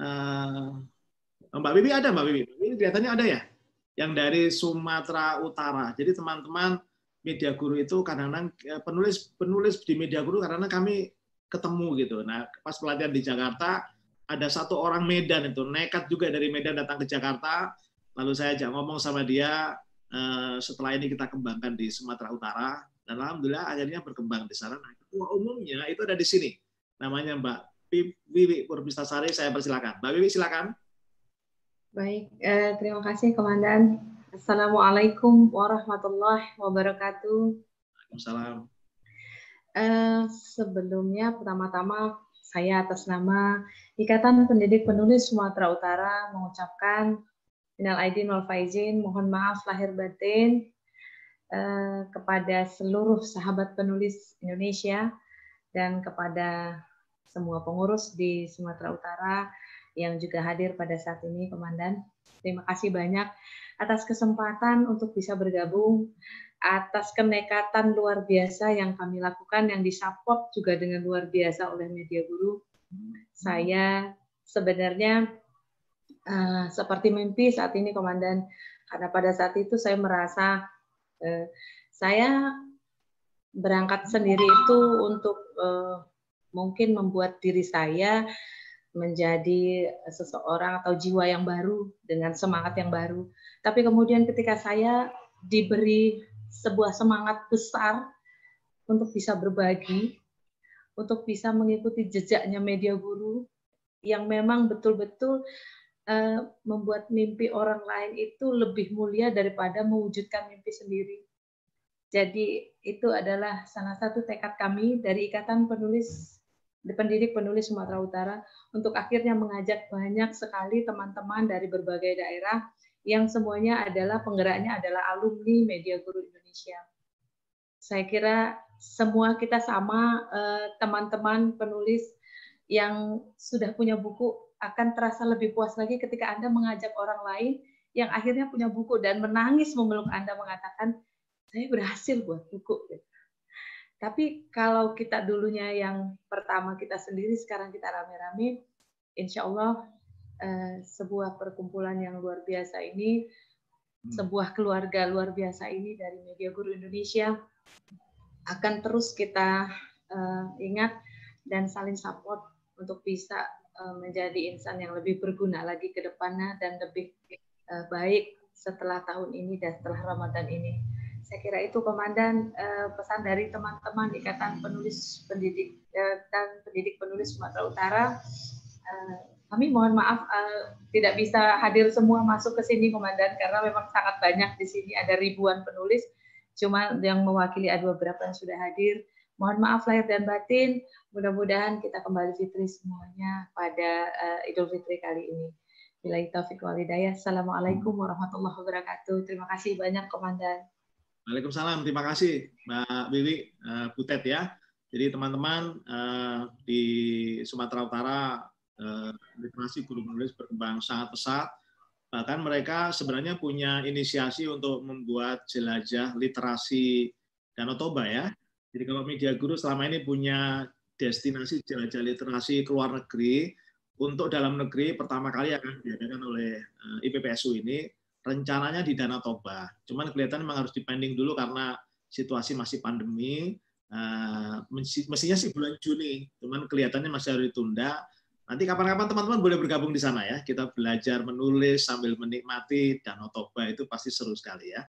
uh, Mbak Bibi ada Mbak Bibi. Ini kelihatannya ada ya, yang dari Sumatera Utara. Jadi teman-teman media guru itu kadang-kadang eh, penulis penulis di media guru karena kami ketemu gitu. Nah pas pelatihan di Jakarta ada satu orang Medan itu nekat juga dari Medan datang ke Jakarta. Lalu saya ajak ngomong sama dia. Eh, setelah ini kita kembangkan di Sumatera Utara dan alhamdulillah akhirnya berkembang di sana. Nah, umumnya itu ada di sini. Namanya Mbak Wiwi Purbistasari. Saya persilakan. Mbak Wiwi silakan. Baik, eh, terima kasih Komandan. Assalamualaikum warahmatullahi wabarakatuh. Waalaikumsalam. Eh, sebelumnya pertama-tama saya atas nama Ikatan Pendidik Penulis Sumatera Utara mengucapkan minal aidin wal faizin, mohon maaf lahir batin eh, kepada seluruh sahabat penulis Indonesia dan kepada semua pengurus di Sumatera Utara yang juga hadir pada saat ini, Komandan. Terima kasih banyak atas kesempatan untuk bisa bergabung, atas kenekatan luar biasa yang kami lakukan, yang disupport juga dengan luar biasa oleh media guru. Saya sebenarnya uh, seperti mimpi saat ini, Komandan, karena pada saat itu saya merasa uh, saya berangkat sendiri itu untuk uh, mungkin membuat diri saya menjadi seseorang atau jiwa yang baru dengan semangat yang baru. Tapi kemudian ketika saya diberi sebuah semangat besar untuk bisa berbagi, untuk bisa mengikuti jejaknya media guru yang memang betul-betul uh, membuat mimpi orang lain itu lebih mulia daripada mewujudkan mimpi sendiri. Jadi itu adalah salah satu tekad kami dari Ikatan Penulis pendidik penulis Sumatera Utara untuk akhirnya mengajak banyak sekali teman-teman dari berbagai daerah yang semuanya adalah penggeraknya adalah alumni Media Guru Indonesia. Saya kira semua kita sama eh, teman-teman penulis yang sudah punya buku akan terasa lebih puas lagi ketika Anda mengajak orang lain yang akhirnya punya buku dan menangis memeluk Anda mengatakan saya berhasil buat buku. Tapi kalau kita dulunya yang pertama kita sendiri, sekarang kita rame-rame, insya Allah eh, sebuah perkumpulan yang luar biasa ini, hmm. sebuah keluarga luar biasa ini dari Media Guru Indonesia akan terus kita eh, ingat dan saling support untuk bisa eh, menjadi insan yang lebih berguna lagi ke depannya dan lebih baik setelah tahun ini dan setelah Ramadan ini. Saya kira itu Komandan eh, pesan dari teman-teman Ikatan Penulis Pendidik eh, dan Pendidik Penulis Sumatera Utara. Eh, kami mohon maaf eh, tidak bisa hadir semua masuk ke sini Komandan karena memang sangat banyak di sini ada ribuan penulis. Cuma yang mewakili ada beberapa yang sudah hadir. Mohon maaf lahir dan batin. Mudah-mudahan kita kembali fitri semuanya pada uh, Idul Fitri kali ini. Bila taufik walidayah. Assalamualaikum warahmatullahi wabarakatuh. Terima kasih banyak Komandan. Waalaikumsalam. Terima kasih Mbak Wiwi uh, Butet ya. Jadi teman-teman uh, di Sumatera Utara literasi guru menulis berkembang sangat pesat. Bahkan mereka sebenarnya punya inisiasi untuk membuat jelajah literasi Danau Toba ya. Jadi kalau media guru selama ini punya destinasi jelajah literasi ke luar negeri, untuk dalam negeri pertama kali akan diadakan oleh IPPSU ini rencananya di Danau Toba. Cuman kelihatan memang harus dipending dulu karena situasi masih pandemi. Uh, mestinya sih bulan Juni, cuman kelihatannya masih harus ditunda. Nanti kapan-kapan teman-teman boleh bergabung di sana ya. Kita belajar menulis sambil menikmati Danau Toba itu pasti seru sekali ya.